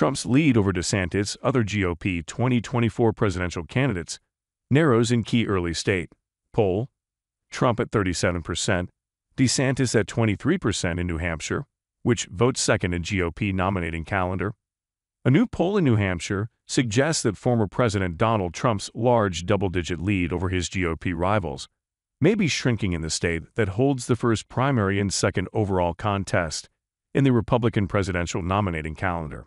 Trump's lead over DeSantis, other GOP 2024 presidential candidates, narrows in key early state. Poll Trump at 37%, DeSantis at 23% in New Hampshire, which votes second in GOP nominating calendar. A new poll in New Hampshire suggests that former President Donald Trump's large double digit lead over his GOP rivals may be shrinking in the state that holds the first primary and second overall contest in the Republican presidential nominating calendar.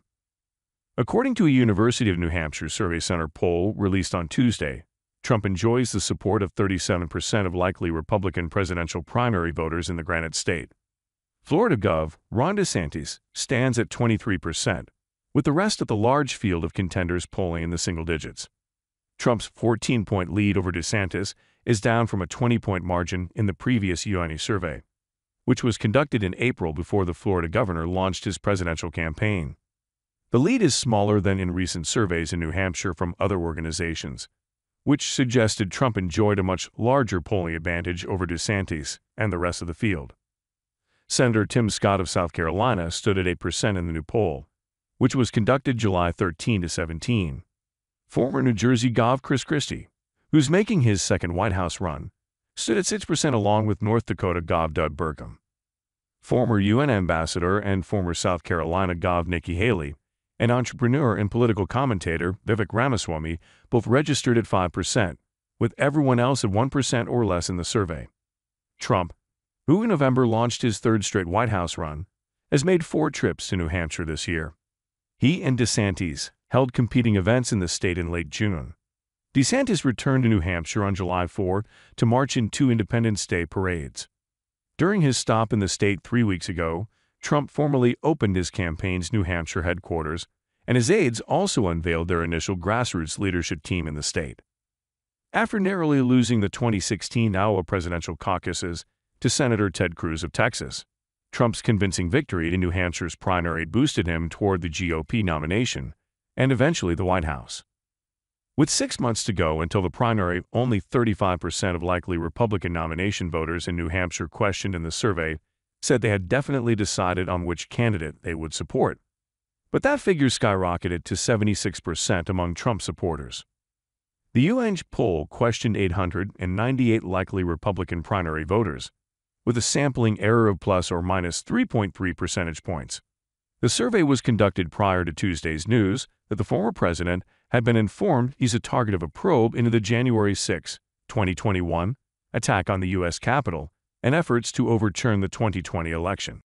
According to a University of New Hampshire Survey Center poll released on Tuesday, Trump enjoys the support of 37% of likely Republican presidential primary voters in the Granite State. Florida Gov. Ron DeSantis stands at 23%, with the rest of the large field of contenders polling in the single digits. Trump's 14 point lead over DeSantis is down from a 20 point margin in the previous UNH survey, which was conducted in April before the Florida governor launched his presidential campaign. The lead is smaller than in recent surveys in New Hampshire from other organizations, which suggested Trump enjoyed a much larger polling advantage over DeSantis and the rest of the field. Senator Tim Scott of South Carolina stood at 8% in the new poll, which was conducted July 13 to 17. Former New Jersey Gov Chris Christie, who's making his second White House run, stood at 6% along with North Dakota Gov Doug Burgum. Former UN ambassador and former South Carolina Gov Nikki Haley and entrepreneur and political commentator Vivek Ramaswamy both registered at 5%, with everyone else at 1% or less in the survey. Trump, who in November launched his third straight White House run, has made four trips to New Hampshire this year. He and DeSantis held competing events in the state in late June. DeSantis returned to New Hampshire on July 4 to march in two Independence Day parades. During his stop in the state three weeks ago, Trump formally opened his campaign's New Hampshire headquarters, and his aides also unveiled their initial grassroots leadership team in the state. After narrowly losing the 2016 Iowa presidential caucuses to Senator Ted Cruz of Texas, Trump's convincing victory in New Hampshire's primary boosted him toward the GOP nomination and eventually the White House. With six months to go until the primary, only 35% of likely Republican nomination voters in New Hampshire questioned in the survey said they had definitely decided on which candidate they would support. But that figure skyrocketed to 76% among Trump supporters. The UNH poll questioned 898 likely Republican primary voters, with a sampling error of plus or minus 3.3 percentage points. The survey was conducted prior to Tuesday's news that the former president had been informed he's a target of a probe into the January 6, 2021 attack on the U.S. Capitol and efforts to overturn the 2020 election.